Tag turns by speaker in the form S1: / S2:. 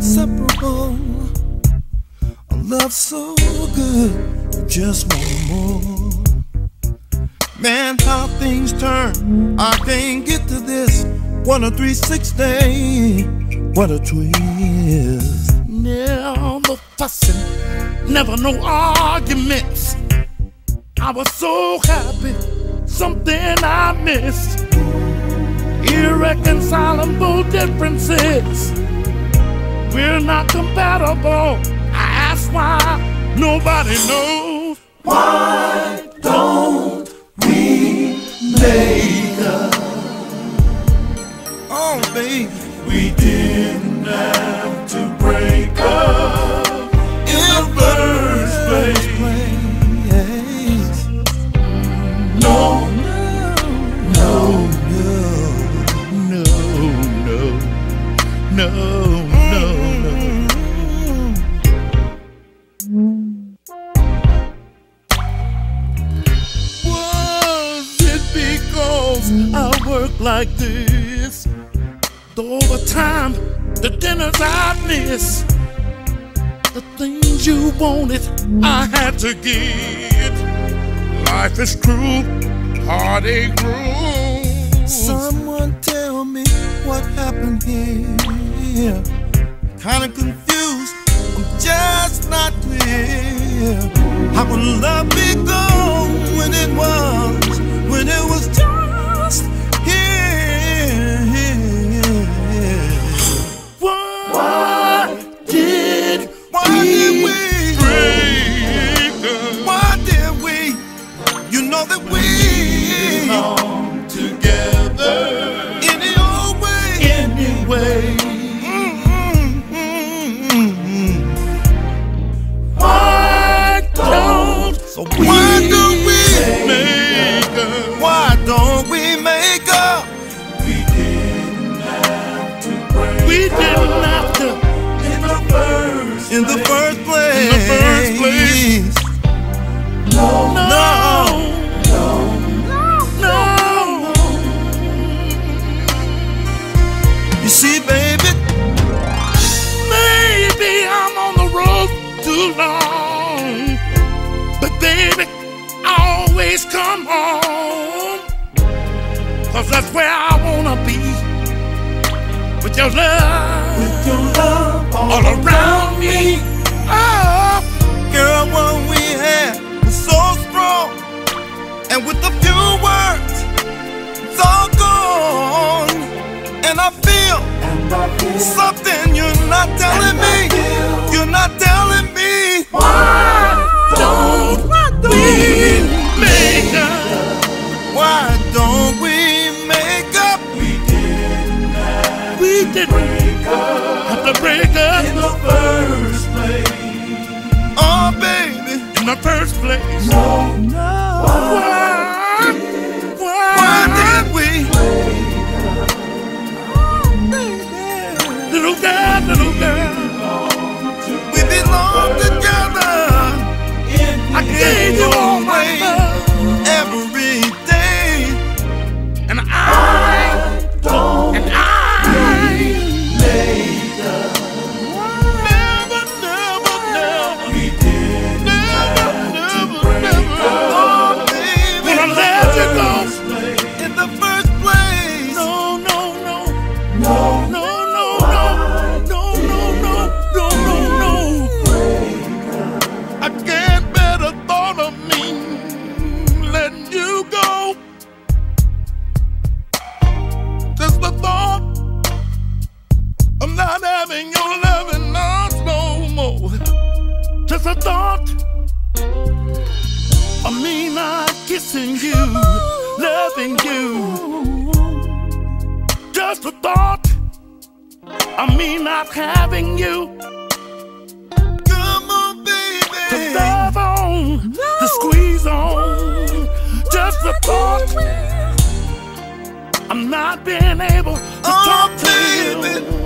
S1: inseparable. A love so good, just want more. Man, how things turn, I can't get to this. What a 360, what a twist.
S2: Never fussing, never no arguments. I was so happy, something I missed. Irreconcilable differences. We're not compatible. I ask why, nobody knows.
S1: Why don't we make up? Oh, baby.
S2: We didn't like this? The overtime, the dinners I miss, the things you wanted, I had to get. Life is cruel, heartache rules.
S1: Someone tell me what happened here. Kinda confused, I'm just not clear. How could love be gone
S2: don't
S1: we
S2: make up?
S1: We
S2: didn't have to break. We didn't have to in the first
S1: In the first place.
S2: In the first place. No, no, no, no,
S1: You see, baby,
S2: Maybe I'm on the road too long, but baby, I always come home. That's where I wanna be. With your love, with your love all, around me. Oh,
S1: girl, what we had was so strong, and with a few words, it's all gone. And I feel something you're not
S2: girl, Just a thought of me not kissing you, loving you. Just a thought of me not having you.
S1: Come on, baby.
S2: to love on, to squeeze on. Just the thought I'm not being able to
S1: Oh,
S2: talk to
S1: baby.
S2: you.